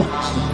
watching.